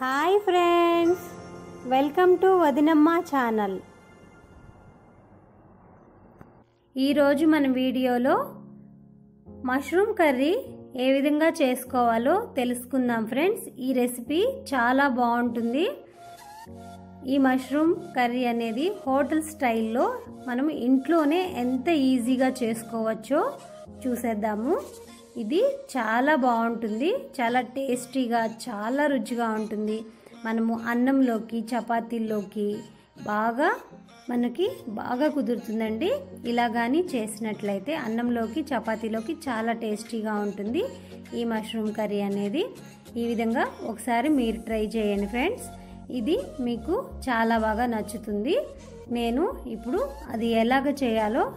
Hi friends welcome to Vadinamma channel. ఈరోజు మన వీడియోలో మష్రూమ్ కర్రీ ఏ విధంగా చేసుకోవాలో తెలుసుకుందాం ఫ్రెండ్స్. ఈ రెసిపీ చాలా బాగుంటుంది. ఈ మష్రూమ్ కర్రీ అనేది హోటల్ స్టైల్లో మనం ఇంట్లోనే ఎంత ఈజీగా చేసుకోవచ్చో చూసేద్దాము. ఇది చాలా బాగుంటుంది చాలా టేస్టీగా చాలా రుచిగా ఉంటుంది. మనము అన్నంలోకి చపాతీల్లోకి బాగా మనకి బాగా కుదురుతుందండి. ఇలా కానీ చేసినట్లయితే అన్నంలోకి చపాతీలోకి చాలా టేస్టీగా ఉంటుంది ఈ మష్రూమ్ కర్రీ అనేది. ఈ విధంగా ఒకసారి మీరు ట్రై చేయండి ఫ్రెండ్స్. ఇది మీకు చాలా బాగా నచ్చుతుంది. నేను ఇప్పుడు అది ఎలాగ చేయాలో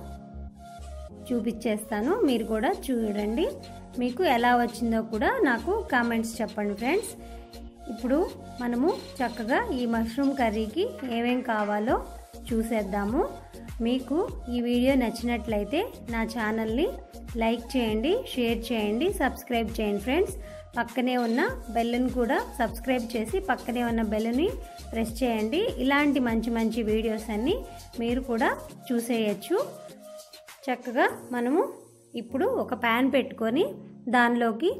చూపించేస్తాను. మీరు కూడా చూడండి. మీకు ఎలా వచ్చిందో కూడా నాకు కామెంట్స్ చెప్పండి ఫ్రెండ్స్ ఇప్పుడు మనము చక్కగా ఈ మష్రూమ్ కర్రీకి ఏమేం కావాలో చూసేద్దాము. మీకు ఈ వీడియో నచ్చినట్లయితే నా ఛానల్ని లైక్ చేయండి షేర్ చేయండి సబ్స్క్రైబ్ చేయండి ఫ్రెండ్స్ పక్కనే ఉన్న బెల్లుని కూడా సబ్స్క్రైబ్ చేసి పక్కనే ఉన్న బెల్లుని ప్రెస్ చేయండి. ఇలాంటి మంచి మంచి వీడియోస్ అన్నీ మీరు కూడా చూసేయచ్చు. చక్కగా మనము ఇప్పుడు ఒక ప్యాన్ పెట్టుకొని దానిలోకి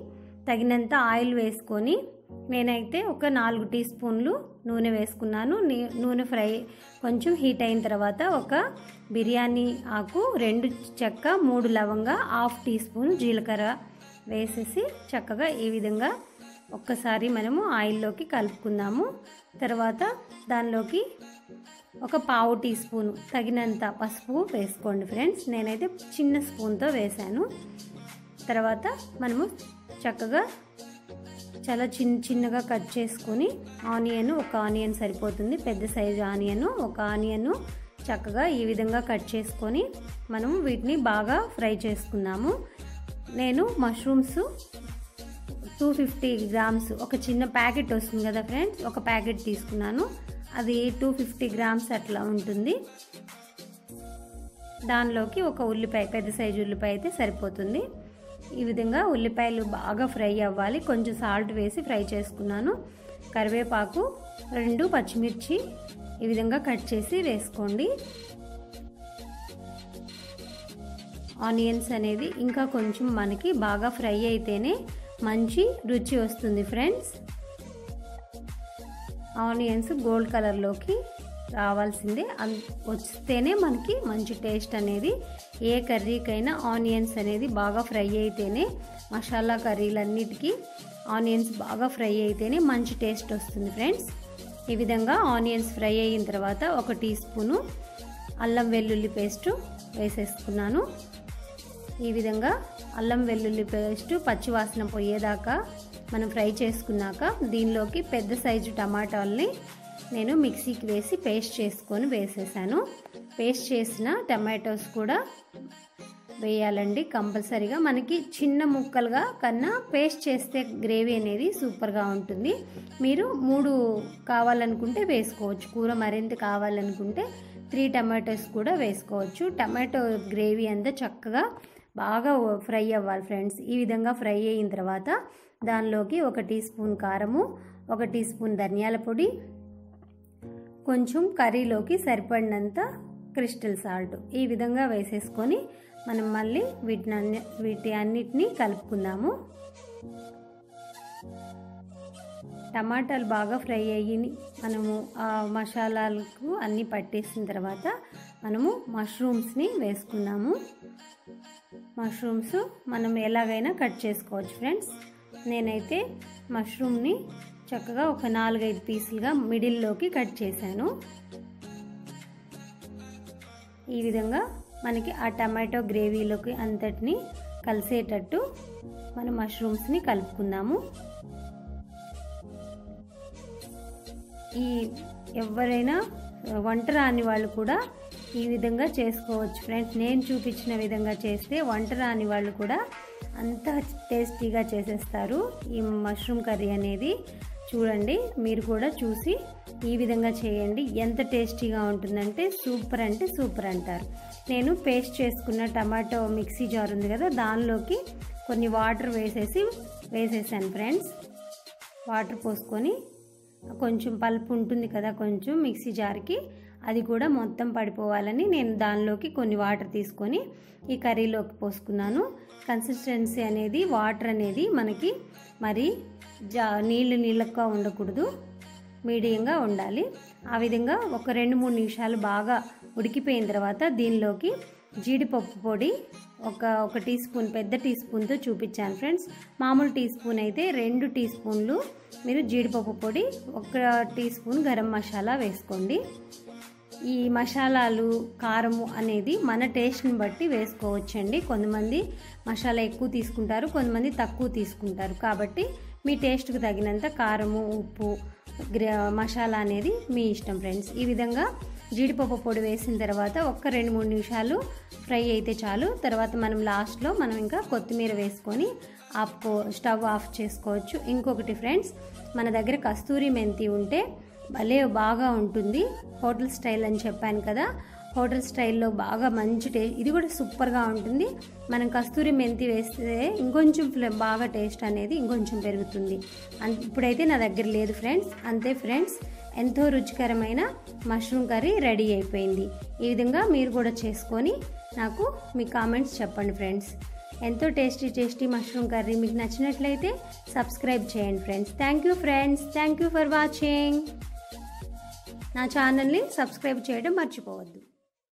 తగినంత ఆయిల్ వేసుకొని నేనైతే ఒక నాలుగు టీ స్పూన్లు నూనె వేసుకున్నాను. నూనె ఫ్రై కొంచెం హీట్ అయిన తర్వాత ఒక బిర్యానీ ఆకు రెండు చెక్క మూడు లవంగా హాఫ్ టీ స్పూన్ జీలకర్ర వేసేసి చక్కగా ఈ విధంగా ఒక్కసారి మనము ఆయిల్లోకి కలుపుకుందాము. తర్వాత దానిలోకి ఒక పావు టీ స్పూన్ తగినంత పసుపు వేసుకోండి ఫ్రెండ్స్. నేనైతే చిన్న స్పూన్తో వేశాను. తర్వాత మనము చక్కగా చాలా చిన్న చిన్నగా కట్ చేసుకొని ఆనియన్ ఒక ఆనియన్ సరిపోతుంది. పెద్ద సైజు ఆనియన్ ఒక ఆనియన్ చక్కగా ఈ విధంగా కట్ చేసుకొని మనము వీటిని బాగా ఫ్రై చేసుకున్నాము. నేను మష్రూమ్స్ టూ ఫిఫ్టీ గ్రామ్స్ ఒక చిన్న ప్యాకెట్ వస్తుంది కదా ఫ్రెండ్స్ ఒక ప్యాకెట్ తీసుకున్నాను. అది టూ ఫిఫ్టీ గ్రామ్స్ అట్లా ఉంటుంది. దానిలోకి ఒక ఉల్లిపాయ పెద్ద సైజు ఉల్లిపాయ అయితే సరిపోతుంది. ఈ విధంగా ఉల్లిపాయలు బాగా ఫ్రై అవ్వాలి. కొంచెం సాల్ట్ వేసి ఫ్రై చేసుకున్నాను. కరివేపాకు రెండు పచ్చిమిర్చి ఈ విధంగా కట్ చేసి వేసుకోండి. ఆనియన్స్ అనేది ఇంకా కొంచెం మనకి బాగా ఫ్రై అయితేనే మంచి రుచి వస్తుంది ఫ్రెండ్స్. ఆనియన్స్ గోల్డ్ కలర్లోకి రావాల్సిందే. వస్తేనే మనకి మంచి టేస్ట్ అనేది. ఏ కర్రీకైనా ఆనియన్స్ అనేది బాగా ఫ్రై అయితేనే మసాలా కర్రీలన్నిటికీ ఆనియన్స్ బాగా ఫ్రై అయితేనే మంచి టేస్ట్ వస్తుంది ఫ్రెండ్స్. ఈ విధంగా ఆనియన్స్ ఫ్రై అయిన తర్వాత ఒక టీ స్పూను అల్లం వెల్లుల్లి పేస్టు వేసేసుకున్నాను. ఈ విధంగా అల్లం వెల్లుల్లి పేస్టు పచ్చివాసన పోయేదాకా మనం ఫ్రై చేసుకున్నాక దీనిలోకి పెద్ద సైజు టమాటాలని నేను మిక్సీకి వేసి పేస్ట్ చేసుకొని వేసేసాను. పేస్ట్ చేసిన టమాటోస్ కూడా వేయాలండి కంపల్సరీగా. మనకి చిన్న ముక్కలుగా కన్నా పేస్ట్ చేస్తే గ్రేవీ అనేది సూపర్గా ఉంటుంది. మీరు మూడు కావాలనుకుంటే వేసుకోవచ్చు. కూర మరింత కావాలనుకుంటే త్రీ టమాటోస్ కూడా వేసుకోవచ్చు. టమాటో గ్రేవీ అంతా చక్కగా బాగా ఫ్రై అవ్వాలి ఫ్రెండ్స్. ఈ విధంగా ఫ్రై అయిన తర్వాత దానిలోకి ఒక టీ స్పూన్ కారము ఒక టీ స్పూన్ ధనియాల పొడి కొంచెం కర్రీలోకి సరిపడినంత క్రిస్టల్ సాల్ట్ ఈ విధంగా వేసేసుకొని మనం మళ్ళీ వీటిని అన్ని వీటి అన్నిటినీ కలుపుకుందాము. టమాటాలు బాగా ఫ్రై అయ్యి మనము ఆ మసాలాలకు అన్నీ పట్టేసిన తర్వాత మనము మష్రూమ్స్ని వేసుకున్నాము మష్రూమ్స్ మనం ఎలాగైనా కట్ చేసుకోవచ్చు ఫ్రెండ్స్ నేనైతే మష్రూమ్ని చక్కగా ఒక నాలుగైదు పీసులుగా మిడిల్లోకి కట్ చేశాను. ఈ విధంగా మనకి ఆ టమాటో గ్రేవీలోకి అంతటిని కలిసేటట్టు మనం మష్రూమ్స్ని కలుపుకుందాము. ఈ ఎవరైనా వంట రాని వాళ్ళు కూడా ఈ విధంగా చేసుకోవచ్చు ఫ్రెండ్స్. నేను చూపించిన విధంగా చేస్తే వంట రాని వాళ్ళు కూడా అంత టేస్టీగా చేసేస్తారు. ఈ మష్రూమ్ కర్రీ అనేది చూడండి మీరు కూడా చూసి ఈ విధంగా చేయండి. ఎంత టేస్టీగా ఉంటుందంటే సూపర్ అంటే సూపర్ అంటారు. నేను పేస్ట్ చేసుకున్న టమాటో మిక్సీ జార్ ఉంది కదా దానిలోకి కొన్ని వాటర్ వేసేసి వేసేసాను ఫ్రెండ్స్. వాటర్ పోసుకొని కొంచెం పల్పు ఉంటుంది కదా కొంచెం మిక్సీ జార్కి అది కూడా మొత్తం పడిపోవాలని నేను దానిలోకి కొన్ని వాటర్ తీసుకొని ఈ కర్రీలోకి పోసుకున్నాను. కన్సిస్టెన్సీ అనేది వాటర్ అనేది మనకి మరి జా నీళ్ళు నీళ్ళగా ఉండకూడదు. మీడియంగా ఉండాలి. ఆ విధంగా ఒక రెండు మూడు నిమిషాలు బాగా ఉడికిపోయిన తర్వాత దీనిలోకి జీడిపప్పు పొడి ఒక ఒక టీ స్పూన్ పెద్ద టీ స్పూన్తో చూపించాను ఫ్రెండ్స్. మామూలు టీ స్పూన్ అయితే రెండు టీ స్పూన్లు మీరు జీడిపప్పు పొడి ఒక టీ స్పూన్ గరం మసాలా వేసుకోండి. ఈ మసాలాలు కారము అనేది మన టేస్ట్ని బట్టి వేసుకోవచ్చండి. కొంతమంది మసాలా ఎక్కువ తీసుకుంటారు కొంతమంది తక్కువ తీసుకుంటారు. కాబట్టి మీ టేస్ట్కి తగినంత కారము ఉప్పు మసాలా అనేది మీ ఇష్టం ఫ్రెండ్స్. ఈ విధంగా జీడిపప్పు పొడి వేసిన తర్వాత ఒక్క రెండు మూడు నిమిషాలు ఫ్రై అయితే చాలు. తర్వాత మనం లాస్ట్లో మనం ఇంకా కొత్తిమీర వేసుకొని ఆఫ్ స్టవ్ ఆఫ్ చేసుకోవచ్చు. ఇంకొకటి ఫ్రెండ్స్ మన దగ్గర కస్తూరి మెంతి ఉంటే భలే బాగా ఉంటుంది హోటల్ స్టైల్ అని చెప్పాను కదా. హోటల్ స్టైల్లో బాగా మంచి టేస్ట్ ఇది కూడా సూపర్గా ఉంటుంది. మనం కస్తూరి మెంతి వేస్తే ఇంకొంచెం బాగా టేస్ట్ అనేది ఇంకొంచెం పెరుగుతుంది. ఇప్పుడైతే నా దగ్గర లేదు ఫ్రెండ్స్. అంతే ఫ్రెండ్స్ ఎంతో రుచికరమైన మష్రూమ్ కర్రీ రెడీ అయిపోయింది. ఈ విధంగా మీరు కూడా చేసుకొని నాకు మీ కామెంట్స్ చెప్పండి ఫ్రెండ్స్. ఎంతో టేస్టీ టేస్టీ మష్రూమ్ కర్రీ మీకు నచ్చినట్లయితే సబ్స్క్రైబ్ చేయండి friends. Thank you friends. Thank you for watching. నా ఛానల్ని సబ్స్క్రైబ్ చేయడం మర్చిపోవద్దు.